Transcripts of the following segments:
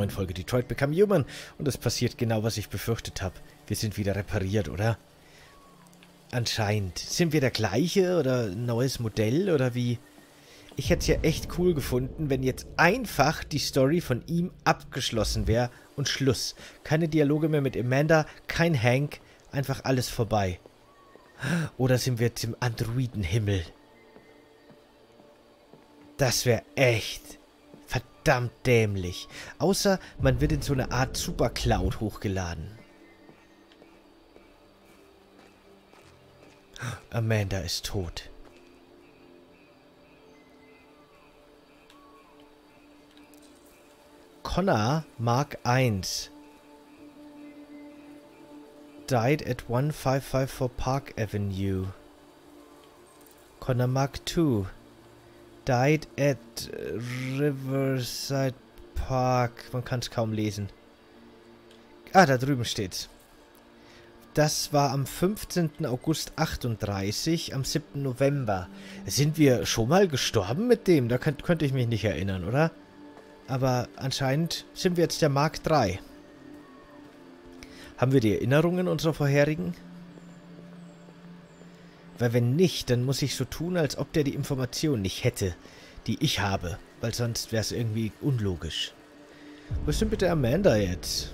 neuen Folge Detroit Become Human. Und es passiert genau, was ich befürchtet habe. Wir sind wieder repariert, oder? Anscheinend. Sind wir der gleiche oder ein neues Modell oder wie? Ich hätte es ja echt cool gefunden, wenn jetzt einfach die Story von ihm abgeschlossen wäre und Schluss. Keine Dialoge mehr mit Amanda, kein Hank, einfach alles vorbei. Oder sind wir jetzt im Androidenhimmel? Das wäre echt verdammt dämlich. Außer man wird in so eine Art Supercloud hochgeladen. Amanda ist tot. Connor Mark 1 died at 1554 Park Avenue. Connor Mark 2 died at Riverside Park. Man kann es kaum lesen. Ah, da drüben steht's. Das war am 15. August 38, am 7. November. Sind wir schon mal gestorben mit dem? Da könnt, könnte ich mich nicht erinnern, oder? Aber anscheinend sind wir jetzt der Mark 3. Haben wir die Erinnerungen unserer vorherigen? Weil wenn nicht, dann muss ich so tun, als ob der die Information nicht hätte, die ich habe. Weil sonst wäre es irgendwie unlogisch. Wo ist denn bitte Amanda jetzt?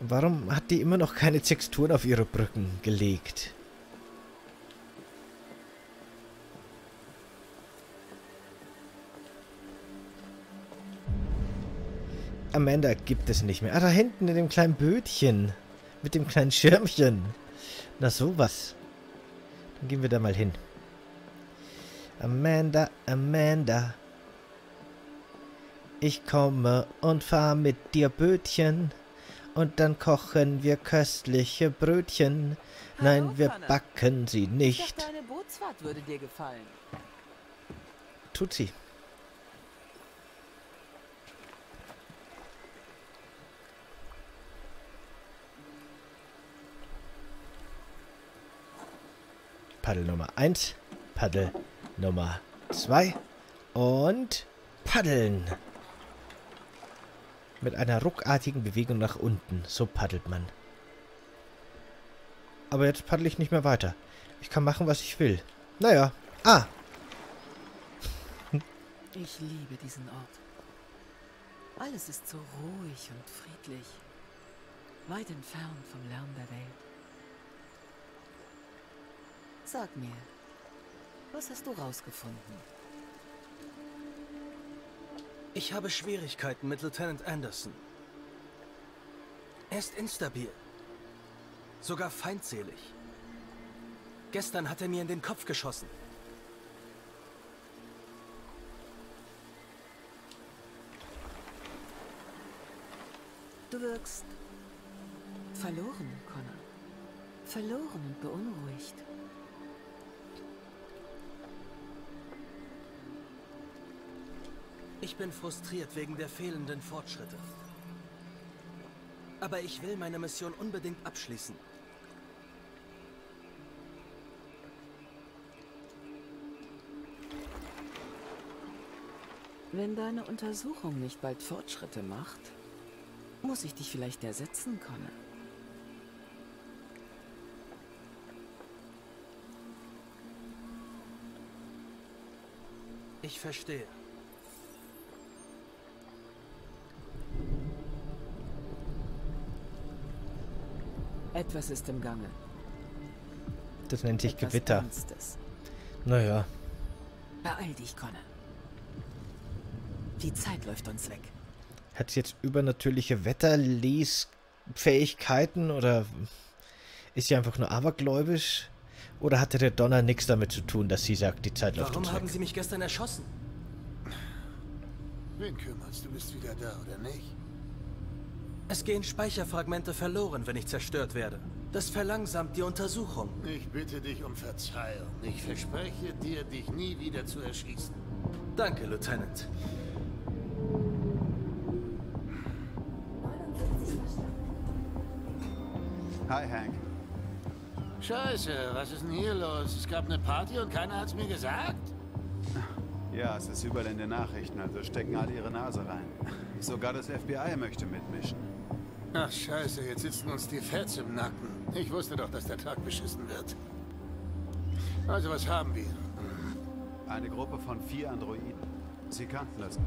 Warum hat die immer noch keine Texturen auf ihre Brücken gelegt? Amanda gibt es nicht mehr. Ah, da hinten in dem kleinen Bötchen. Mit dem kleinen Schirmchen. Na sowas. Dann gehen wir da mal hin. Amanda, Amanda. Ich komme und fahr mit dir Bötchen. Und dann kochen wir köstliche Brötchen. Nein, Hallo, wir Connor. backen sie Ich nicht. dachte, eine Bootsfahrt würde dir gefallen. Tut sie. Paddel Nummer 1, Paddel Nummer 2 und paddeln. Mit einer ruckartigen Bewegung nach unten. So paddelt man. Aber jetzt paddel ich nicht mehr weiter. Ich kann machen, was ich will. Naja. Ah, Ich liebe diesen Ort. Alles ist so ruhig und friedlich. Weit entfernt vom Lärm der Welt. Sag mir, was hast du rausgefunden? Ich habe Schwierigkeiten mit Lieutenant Anderson. Er ist instabil. Sogar feindselig. Gestern hat er mir in den Kopf geschossen. Du wirkst verloren, Connor. Verloren und beunruhigt. Ich bin frustriert wegen der fehlenden Fortschritte. Aber ich will meine Mission unbedingt abschließen. Wenn deine Untersuchung nicht bald Fortschritte macht, muss ich dich vielleicht ersetzen, Connor. Ich verstehe. Etwas ist im Gange. das nennt sich Etwas Gewitter. Ernstes. Naja. Beeil dich, Connor. Die Zeit läuft uns weg. Hat sie jetzt übernatürliche Wetterlesfähigkeiten oder ist sie einfach nur abergläubisch? Oder hatte der Donner nichts damit zu tun, dass sie sagt, die Zeit läuft Warum uns haben weg? Sie mich gestern erschossen? Wen kümmerst du? bist wieder da, oder nicht? Es gehen Speicherfragmente verloren, wenn ich zerstört werde. Das verlangsamt die Untersuchung. Ich bitte dich um Verzeihung. Ich verspreche dir, dich nie wieder zu erschießen. Danke, Lieutenant. Hi, Hank. Scheiße, was ist denn hier los? Es gab eine Party und keiner hat's mir gesagt? Ja, es ist überall in den Nachrichten, also stecken alle ihre Nase rein. Sogar das FBI möchte mitmischen. Ach scheiße, jetzt sitzen uns die Feds im Nacken. Ich wusste doch, dass der Tag beschissen wird. Also was haben wir? Eine Gruppe von vier Androiden. Sie kannten das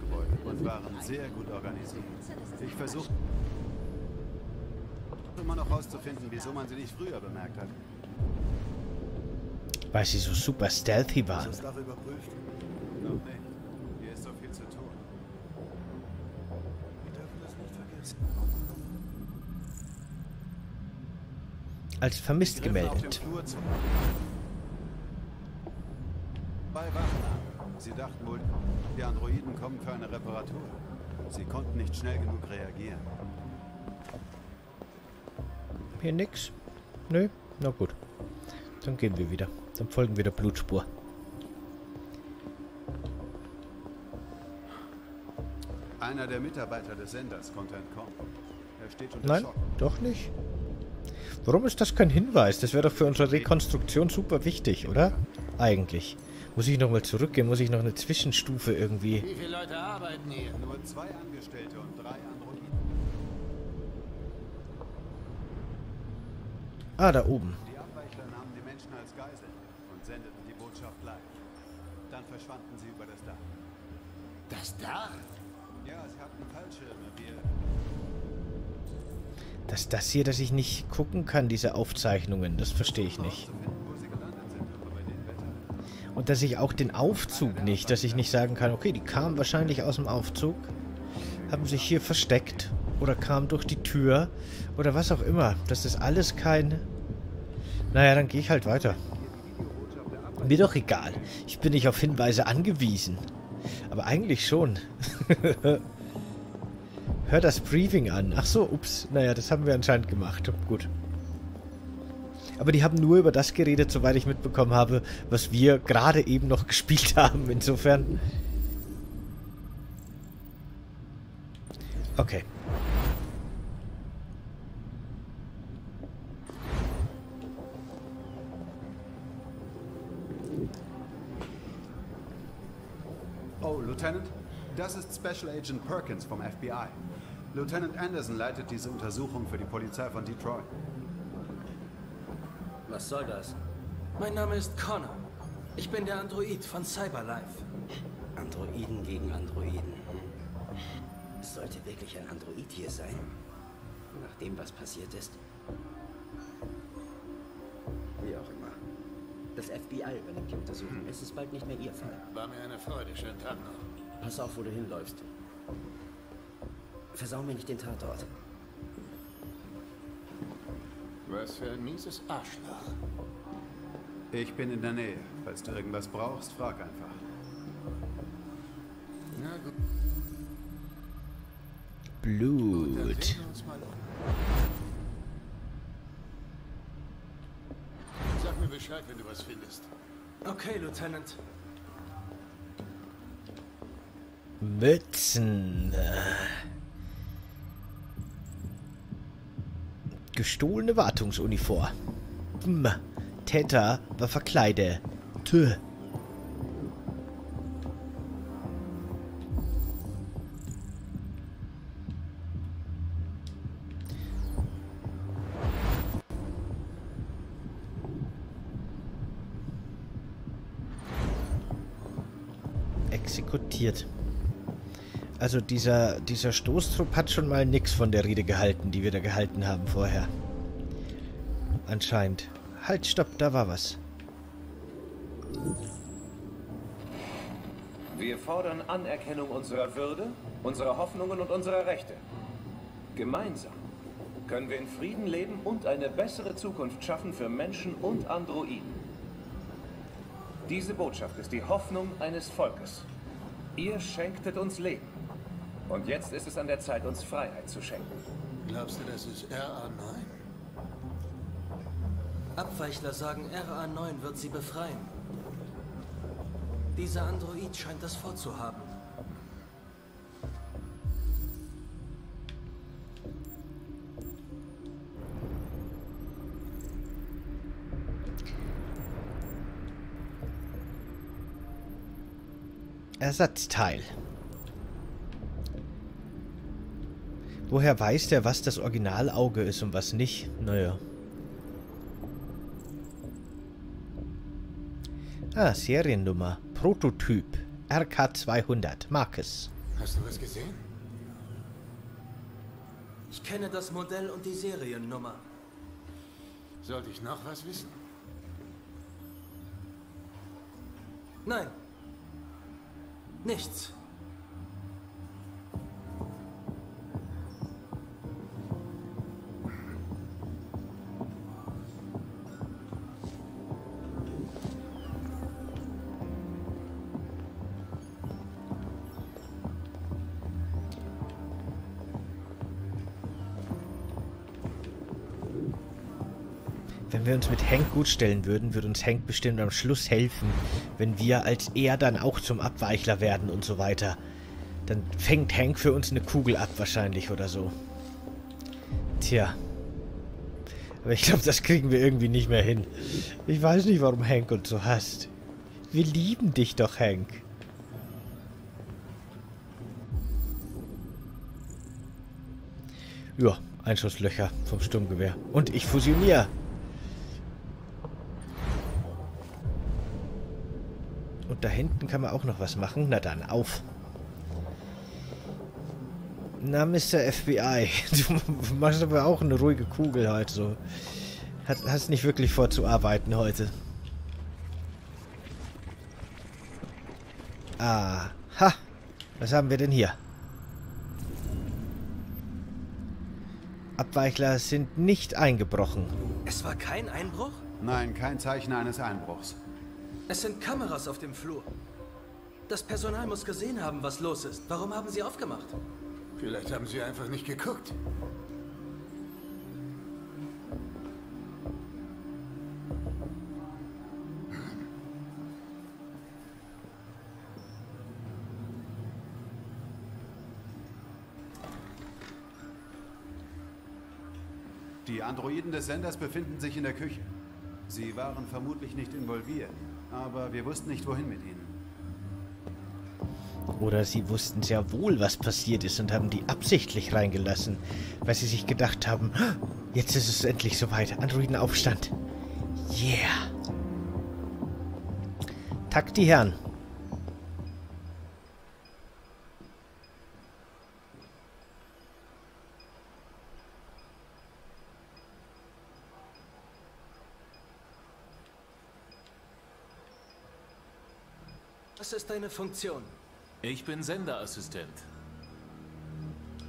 Gebäude und waren sehr gut organisiert. Ich versuche immer noch herauszufinden, wieso man sie nicht früher bemerkt hat. Weil sie so super stealthy waren. Ist das überprüft? Noch nicht. Hier ist so viel zu tun. Wir dürfen das nicht vergessen. Als vermisst gemeldet. Bei Wachen. Sie dachten wohl, die Androiden kommen für eine Reparatur. Sie konnten nicht schnell genug reagieren. Hier nix? Nö? Na gut. Dann gehen wir wieder. Dann folgen wir der Blutspur. Einer der Mitarbeiter des Senders konnte entkommen. Er steht unter Nein, Schock. doch nicht. Warum ist das kein Hinweis? Das wäre doch für unsere Rekonstruktion super wichtig, oder? Eigentlich. Muss ich nochmal zurückgehen? Muss ich noch eine Zwischenstufe irgendwie... Wie viele Leute arbeiten hier? Nur zwei Angestellte und drei Androiden. Ah, da oben. Die Abweichler nahmen die Menschen als Geisel und sendeten die Botschaft live. Dann verschwanden sie über das Dach. Das Dach? Ja, sie hatten Fallschirme. Wir Dass das hier, dass ich nicht gucken kann, diese Aufzeichnungen, das verstehe ich nicht. Und dass ich auch den Aufzug nicht, dass ich nicht sagen kann, okay, die kamen wahrscheinlich aus dem Aufzug, haben sich hier versteckt oder kamen durch die Tür oder was auch immer. Das ist alles kein... Naja, dann gehe ich halt weiter. Mir doch egal. Ich bin nicht auf Hinweise angewiesen. Aber eigentlich schon. Hör das Briefing an. Ach so, ups. Naja, das haben wir anscheinend gemacht. Gut. Aber die haben nur über das geredet, soweit ich mitbekommen habe, was wir gerade eben noch gespielt haben. Insofern. Okay. Oh, Lieutenant, das ist Special Agent Perkins vom FBI. Lieutenant Anderson leitet diese Untersuchung für die Polizei von Detroit. Was soll das? Mein Name ist Connor. Ich bin der Android von Cyberlife. Androiden gegen Androiden. Es sollte wirklich ein Android hier sein? Nach dem, was passiert ist? Wie auch immer. Das FBI übernimmt die Untersuchung. Es ist bald nicht mehr Ihr Fall. War mir eine Freude. Schönen Tag noch. Pass auf, wo du hinläufst. Versau mir nicht den Tatort. Was für ein mieses Arschloch. Ich bin in der Nähe. Falls du irgendwas brauchst, frag einfach. Na gut, Blut. Sag mir Bescheid, wenn du was findest. Okay, Lieutenant. Mützen. Gestohlene Wartungsuniform. Täter war verkleidet. Tö. Exekutiert. Also dieser, dieser Stoßtrupp hat schon mal nix von der Rede gehalten, die wir da gehalten haben vorher. Anscheinend. Halt, stopp, da war was. Wir fordern Anerkennung unserer Würde, unserer Hoffnungen und unserer Rechte. Gemeinsam können wir in Frieden leben und eine bessere Zukunft schaffen für Menschen und Androiden. Diese Botschaft ist die Hoffnung eines Volkes. Ihr schenktet uns Leben. Und jetzt ist es an der Zeit, uns Freiheit zu schenken. Glaubst du, das ist RA9? Abweichler sagen, RA9 wird sie befreien. Dieser Android scheint das vorzuhaben. Ersatzteil. Woher weiß der, was das Originalauge ist und was nicht? Naja. Ah, Seriennummer. Prototyp. RK200. Marcus. Hast du was gesehen? Ich kenne das Modell und die Seriennummer. Sollte ich noch was wissen? Nein. Nichts. Wenn wir uns mit Hank gut stellen würden, würde uns Hank bestimmt am Schluss helfen, wenn wir als er dann auch zum Abweichler werden und so weiter. Dann fängt Hank für uns eine Kugel ab wahrscheinlich oder so. Tja. Aber ich glaube, das kriegen wir irgendwie nicht mehr hin. Ich weiß nicht, warum Hank uns so hasst. Wir lieben dich doch, Hank. Ja, Einschusslöcher vom Sturmgewehr. Und ich fusioniere. Und da hinten kann man auch noch was machen. Na dann, auf. Na, Mr. FBI. Du machst aber auch eine ruhige Kugel heute so. Hast nicht wirklich vor zu arbeiten heute. Ah, ha. Was haben wir denn hier? Abweichler sind nicht eingebrochen. Es war kein Einbruch? Nein, kein Zeichen eines Einbruchs. Es sind Kameras auf dem Flur. Das Personal muss gesehen haben, was los ist. Warum haben sie aufgemacht? Vielleicht haben sie einfach nicht geguckt. Die Androiden des Senders befinden sich in der Küche. Sie waren vermutlich nicht involviert, aber wir wussten nicht, wohin mit ihnen. Oder sie wussten sehr wohl, was passiert ist und haben die absichtlich reingelassen, weil sie sich gedacht haben, jetzt ist es endlich soweit. Androidenaufstand. Yeah. Takt die Herren. Deine Funktion? Ich bin Senderassistent.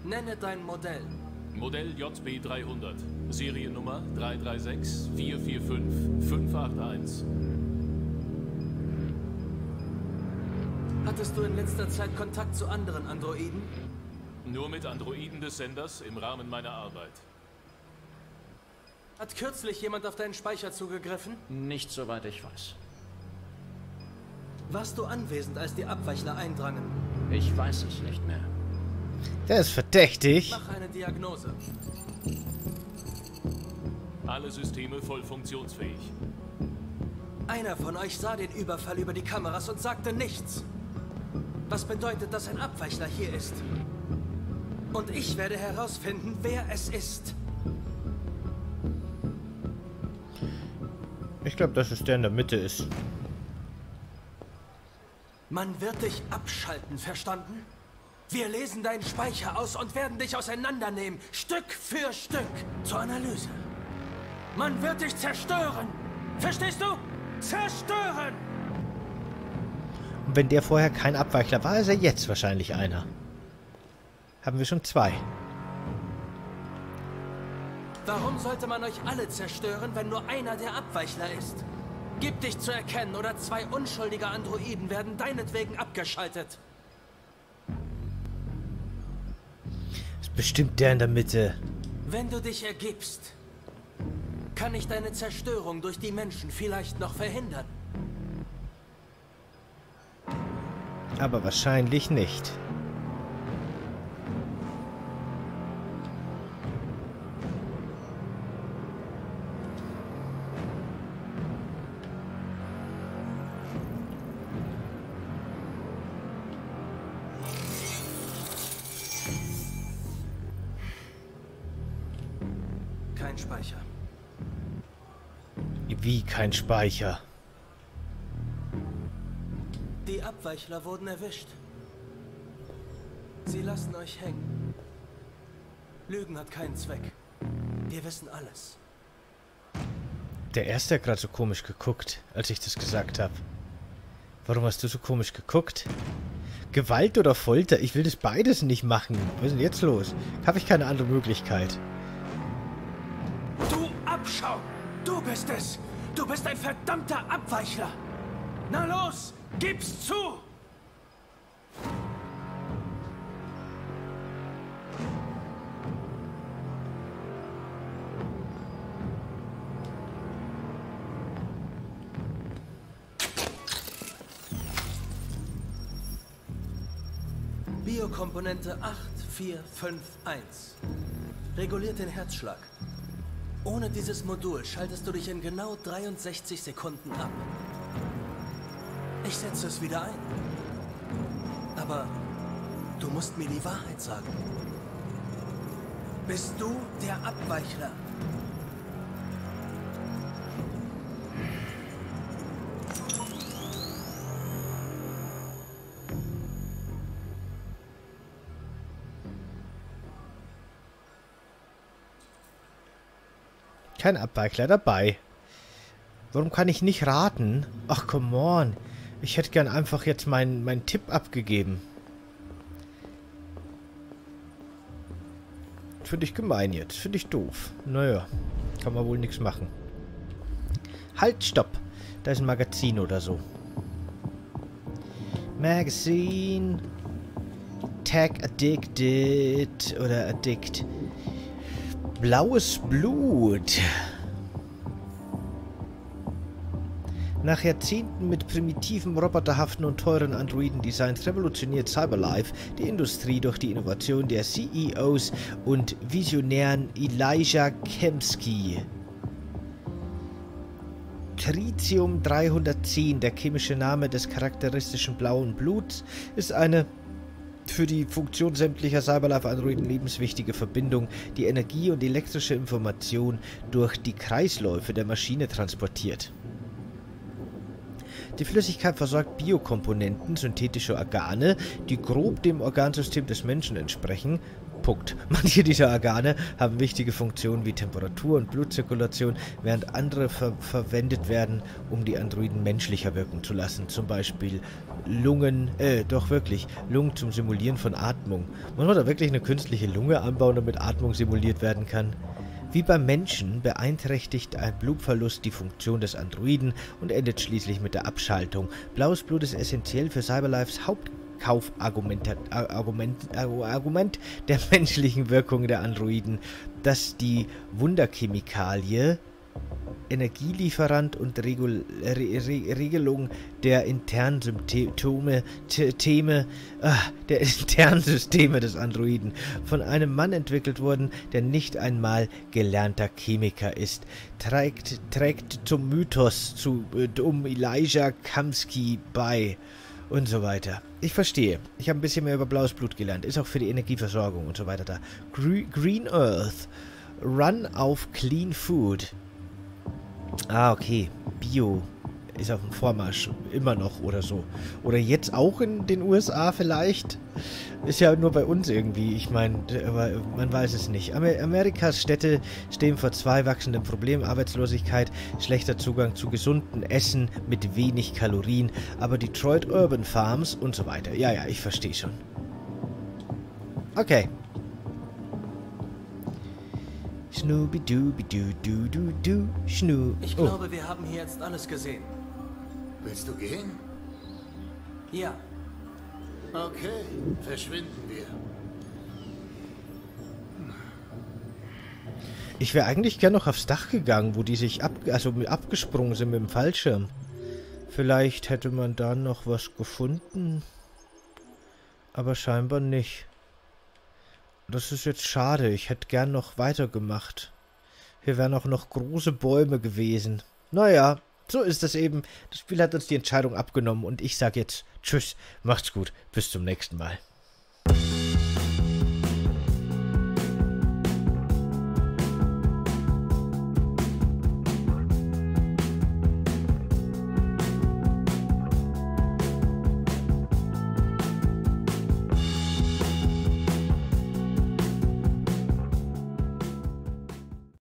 Nenne dein Modell. Modell JB 300. Seriennummer 336 445 581. Hattest du in letzter Zeit Kontakt zu anderen Androiden? Nur mit Androiden des Senders im Rahmen meiner Arbeit. Hat kürzlich jemand auf deinen Speicher zugegriffen? Nicht soweit ich weiß. Warst du anwesend, als die Abweichler eindrangen? Ich weiß es nicht mehr. Der ist verdächtig. Mach eine Diagnose. Alle Systeme voll funktionsfähig. Einer von euch sah den Überfall über die Kameras und sagte nichts. Was bedeutet, dass ein Abweichler hier ist? Und ich werde herausfinden, wer es ist. Ich glaube, dass es der in der Mitte ist. Man wird dich abschalten, verstanden? Wir lesen deinen Speicher aus und werden dich auseinandernehmen, Stück für Stück, zur Analyse. Man wird dich zerstören. Verstehst du? Zerstören! Und wenn der vorher kein Abweichler war, ist er jetzt wahrscheinlich einer. Haben wir schon zwei. Warum sollte man euch alle zerstören, wenn nur einer der Abweichler ist? Gib dich zu erkennen oder zwei unschuldige Androiden werden deinetwegen abgeschaltet. Ist bestimmt der in der Mitte. Wenn du dich ergibst, kann ich deine Zerstörung durch die Menschen vielleicht noch verhindern. Aber wahrscheinlich nicht. Kein Speicher? Die Abweichler wurden erwischt. Sie lassen euch hängen. Lügen hat keinen Zweck. Wir wissen alles. Der Erste hat gerade so komisch geguckt, als ich das gesagt habe. Warum hast du so komisch geguckt? Gewalt oder Folter? Ich will das beides nicht machen. Was ist denn jetzt los? Habe ich keine andere Möglichkeit? Du Abschau! Du bist es! Du bist ein verdammter Abweichler! Na los, gib's zu! Biokomponente 8451. Reguliert den Herzschlag. Ohne dieses Modul schaltest du dich in genau 63 Sekunden ab. Ich setze es wieder ein. Aber du musst mir die Wahrheit sagen. Bist du der Abweichler? Kein Abweichler dabei. Warum kann ich nicht raten? Ach, come on. Ich hätte gern einfach jetzt meinen mein Tipp abgegeben. Finde ich gemein jetzt. Finde ich doof. Naja, kann man wohl nichts machen. Halt, stopp. Da ist ein Magazin oder so. Magazine. Tag Addicted. Oder Addict. Blaues Blut. Nach Jahrzehnten mit primitiven, roboterhaften und teuren Androiden-Designs revolutioniert Cyberlife die Industrie durch die Innovation der CEOs und Visionären Elijah Kemsky. Tritium 310, der chemische Name des charakteristischen blauen Bluts, ist eine für die Funktion sämtlicher Cyberlife-Androiden lebenswichtige Verbindung, die Energie und elektrische Information durch die Kreisläufe der Maschine transportiert. Die Flüssigkeit versorgt Biokomponenten, synthetische Organe, die grob dem Organsystem des Menschen entsprechen. Punkt. Manche dieser Organe haben wichtige Funktionen wie Temperatur und Blutzirkulation, während andere ver verwendet werden, um die Androiden menschlicher wirken zu lassen. Zum Beispiel Lungen, äh, doch wirklich, Lungen zum Simulieren von Atmung. Man muss da wirklich eine künstliche Lunge anbauen, damit Atmung simuliert werden kann. Wie beim Menschen beeinträchtigt ein Blutverlust die Funktion des Androiden und endet schließlich mit der Abschaltung. Blaues Blut ist essentiell für Cyberlifes Hauptkaufargument Argument, der menschlichen Wirkung der Androiden, dass die Wunderchemikalie Energielieferant und Regul Re Re Regelung der internen Symptome, Theme, ah, der internen Systeme des Androiden von einem Mann entwickelt wurden, der nicht einmal gelernter Chemiker ist, trägt, trägt zum Mythos zu, äh, um Elijah Kamsky bei und so weiter. Ich verstehe. Ich habe ein bisschen mehr über blaues Blut gelernt. Ist auch für die Energieversorgung und so weiter da. Green Earth. Run auf Clean Food. Ah, okay. Bio ist auf dem Vormarsch. Immer noch oder so. Oder jetzt auch in den USA vielleicht. Ist ja nur bei uns irgendwie. Ich meine, man weiß es nicht. Amerikas Städte stehen vor zwei wachsenden Problemen. Arbeitslosigkeit, schlechter Zugang zu gesunden Essen mit wenig Kalorien. Aber Detroit Urban Farms und so weiter. Ja, ja, ich verstehe schon. Okay. Schnooby-Dooby-Doo-Doo-Doo-Doo, Schnoo. Ich Oh. glaube, wir haben hier jetzt alles gesehen. Willst du gehen? Ja, Okay, verschwinden wir. Ich wäre eigentlich gern noch aufs Dach gegangen, wo die sich ab, also abgesprungen sind mit dem Fallschirm. Vielleicht hätte man da noch was gefunden. Aber scheinbar nicht. Das ist jetzt schade. Ich hätte gern noch weitergemacht. Hier wären auch noch große Bäume gewesen. Naja, so ist das eben. Das Spiel hat uns die Entscheidung abgenommen und ich sage jetzt Tschüss, macht's gut, bis zum nächsten Mal.